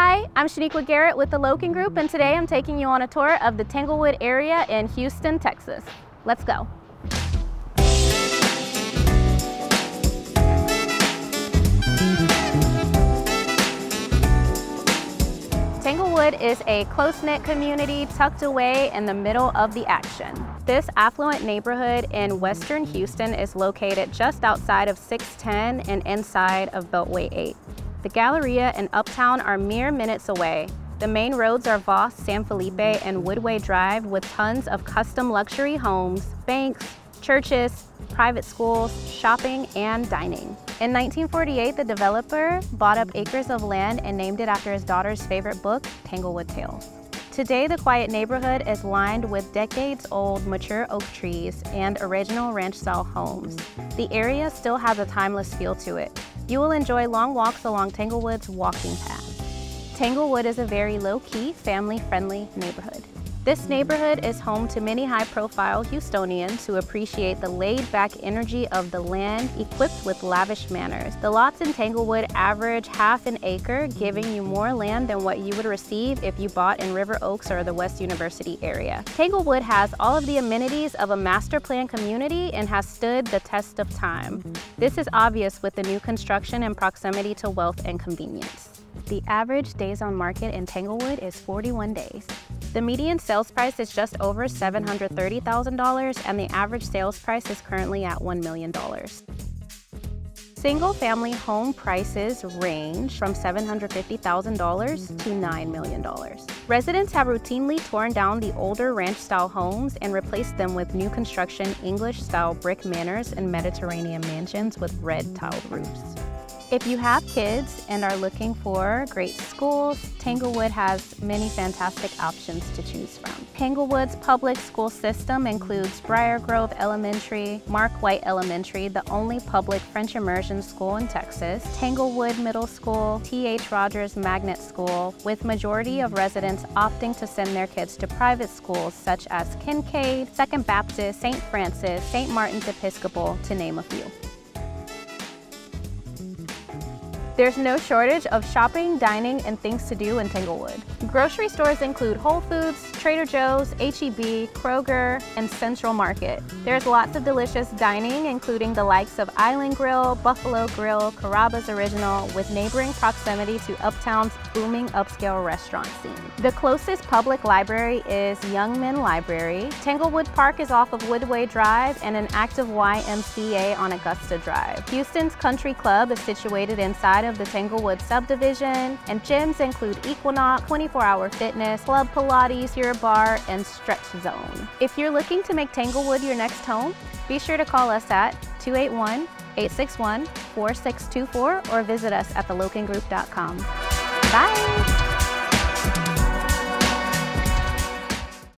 Hi, I'm Shanequa Garrett with the Loken Group, and today I'm taking you on a tour of the Tanglewood area in Houston, Texas. Let's go. Tanglewood is a close-knit community tucked away in the middle of the action. This affluent neighborhood in western Houston is located just outside of 610 and inside of Beltway 8. The Galleria and Uptown are mere minutes away. The main roads are Voss, San Felipe, and Woodway Drive with tons of custom luxury homes, banks, churches, private schools, shopping, and dining. In 1948, the developer bought up acres of land and named it after his daughter's favorite book, Tanglewood Tales. Today, the quiet neighborhood is lined with decades-old mature oak trees and original ranch-style homes. The area still has a timeless feel to it. You will enjoy long walks along Tanglewood's walking path. Tanglewood is a very low-key, family-friendly neighborhood. This neighborhood is home to many high-profile Houstonians who appreciate the laid-back energy of the land equipped with lavish manners. The lots in Tanglewood average half an acre, giving you more land than what you would receive if you bought in River Oaks or the West University area. Tanglewood has all of the amenities of a master plan community and has stood the test of time. This is obvious with the new construction and proximity to wealth and convenience. The average days on market in Tanglewood is 41 days. The median sales price is just over $730,000 and the average sales price is currently at $1 million. Single family home prices range from $750,000 to $9 million. Residents have routinely torn down the older ranch style homes and replaced them with new construction English style brick manors and Mediterranean mansions with red tiled roofs. If you have kids and are looking for great schools, Tanglewood has many fantastic options to choose from. Tanglewood's public school system includes Briar Grove Elementary, Mark White Elementary, the only public French immersion school in Texas, Tanglewood Middle School, T.H. Rogers Magnet School, with majority of residents opting to send their kids to private schools such as Kincaid, Second Baptist, St. Francis, St. Martin's Episcopal, to name a few. There's no shortage of shopping, dining, and things to do in Tanglewood. Grocery stores include Whole Foods, Trader Joe's, HEB, Kroger, and Central Market. There's lots of delicious dining, including the likes of Island Grill, Buffalo Grill, Carrabba's Original, with neighboring proximity to Uptown's booming upscale restaurant scene. The closest public library is Jungman Library. Tanglewood Park is off of Woodway Drive and an active YMCA on Augusta Drive. Houston's Country Club is situated inside of the Tanglewood subdivision, and gyms include Equinox, 24-hour fitness, Club Pilates, Pure Barre, and Stretch Zone. If you're looking to make Tanglewood your next home, be sure to call us at 281-861-4624 or visit us at thelokengroup.com. Bye!